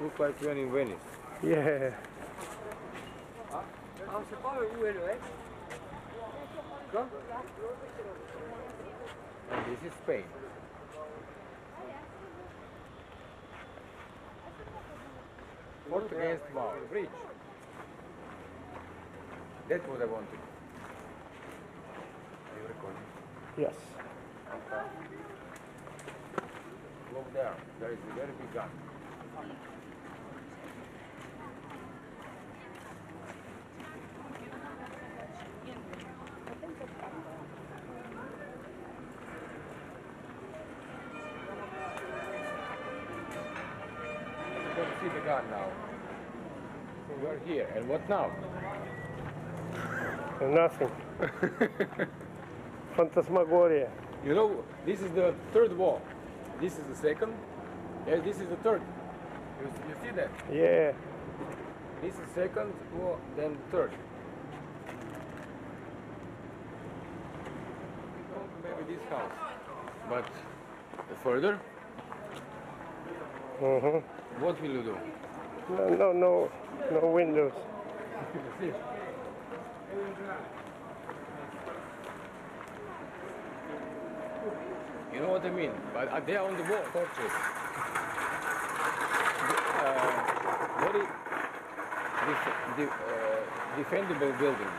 look like you're in Venice. Yeah. Ah, pas où est le ex Quoi And this is Spain. Fort against wall, bridge. That's what I wanted. Are you recording? Yes. Look there, there is a very big gun. See the gun now. We're here, and what now? Nothing. Phantasmagoria. You know, this is the third wall. This is the second. Yes, this is the third. You, you see that? Yeah. This is second wall, then third. Maybe this house. But further, hmm what will you do? No, no, no, no windows. You know what I mean? But uh, they are on the wall, torches. Uh, very def- de- uh, defendable building.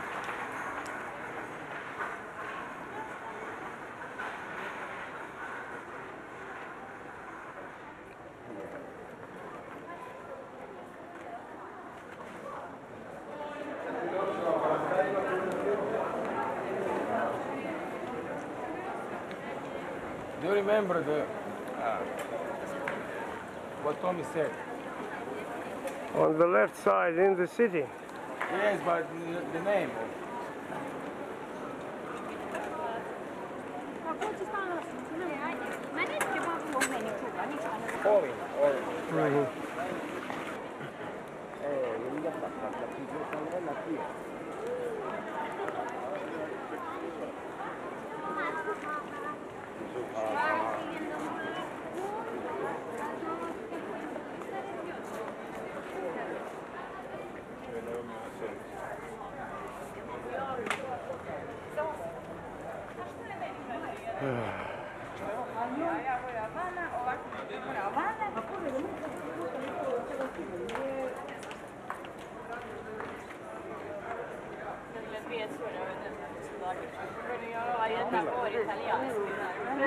Remember the uh, what Tommy said? On the left side in the city. Yes, but the, the name of Ma poi ci stanno la funzione uh, uh,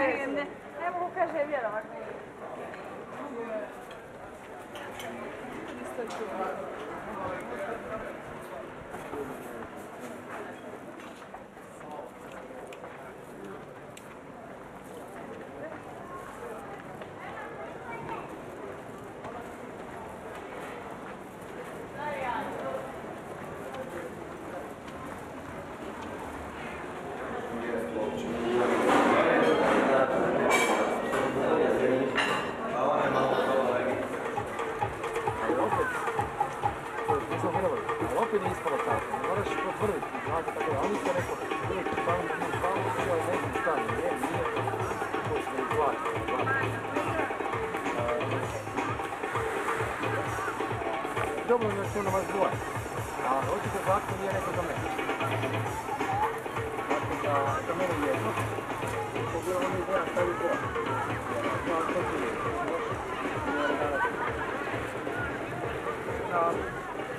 Марины. Я ему покажи, Вера Марины. Dobro je što na vas dvoje, ali očito zakon nije neko za mene. Tako da, za mene je jedno, to bilo ono ideja stavi dvoje. Ja, to ti je, može, nije organa na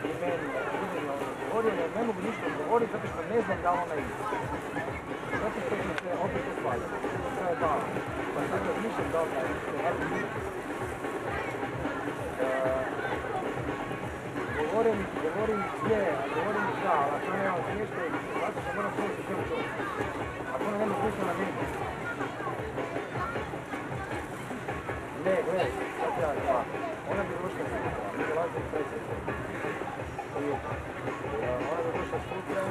i meni uzimno odgovorio, ne, ne mogu ništa odgovoriti zato što ne znam da ona ide. Zato što mi se opet osvaja. To je bala. Pa sad razmišljam da da ide. Govorim, a govorim da, ali ako nema smješta, što moram čovjek. Ako ona nema smješta na meni. Ne, gledaj, sad ja dva. Ona bi došla sutra, mi dolazimo predsjednika. Ona bi došla sutra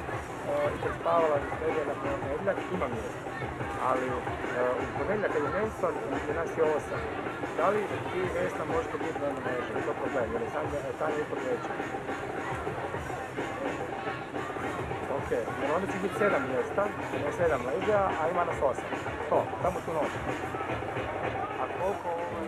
i prespavala iz nedjeljak na nedjeljak, ima mjesta. Ali u ponedjeljak kad je Nelson i nas je osam. Da li ti Vesna možete biti na jednom mjestu? To problem, jer je ipak veća. Ok, jer onda će biti sedam mjesta, ne sedam leđa, a ima nas osam. To, tamo tu noć. A koliko ovaj...